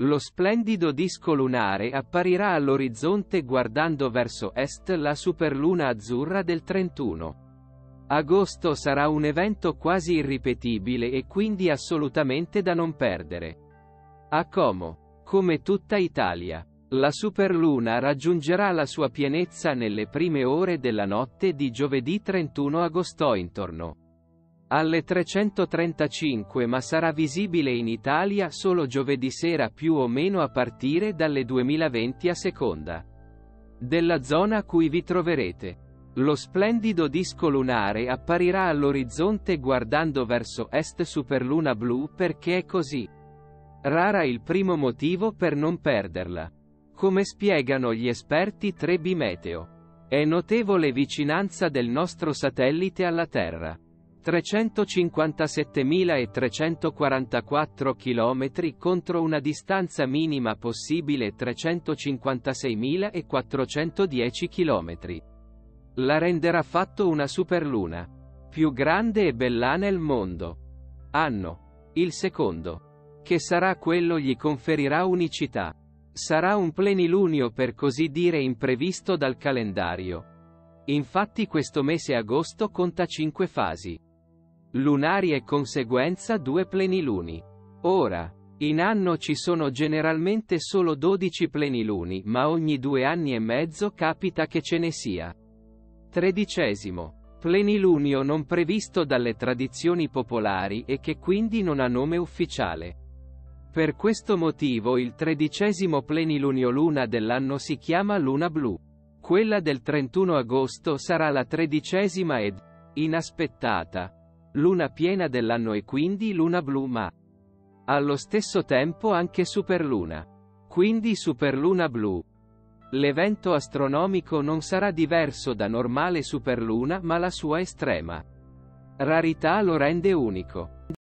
Lo splendido disco lunare apparirà all'orizzonte guardando verso est la superluna azzurra del 31. Agosto sarà un evento quasi irripetibile e quindi assolutamente da non perdere. A Como, come tutta Italia, la superluna raggiungerà la sua pienezza nelle prime ore della notte di giovedì 31 agosto intorno alle 335 ma sarà visibile in Italia solo giovedì sera più o meno a partire dalle 2020 a seconda della zona a cui vi troverete. Lo splendido disco lunare apparirà all'orizzonte guardando verso est superluna blu perché è così. Rara il primo motivo per non perderla. Come spiegano gli esperti 3B Meteo. È notevole vicinanza del nostro satellite alla Terra. 357.344 km contro una distanza minima possibile 356.410 km. La renderà fatto una superluna. Più grande e bella nel mondo. Anno. Il secondo. Che sarà quello gli conferirà unicità. Sarà un plenilunio per così dire imprevisto dal calendario. Infatti questo mese agosto conta 5 fasi lunari e conseguenza due pleniluni. Ora, in anno ci sono generalmente solo 12 pleniluni ma ogni due anni e mezzo capita che ce ne sia. Tredicesimo. Plenilunio non previsto dalle tradizioni popolari e che quindi non ha nome ufficiale. Per questo motivo il tredicesimo plenilunio luna dell'anno si chiama luna blu. Quella del 31 agosto sarà la tredicesima ed inaspettata luna piena dell'anno e quindi luna blu ma allo stesso tempo anche superluna. Quindi superluna blu. L'evento astronomico non sarà diverso da normale superluna ma la sua estrema rarità lo rende unico.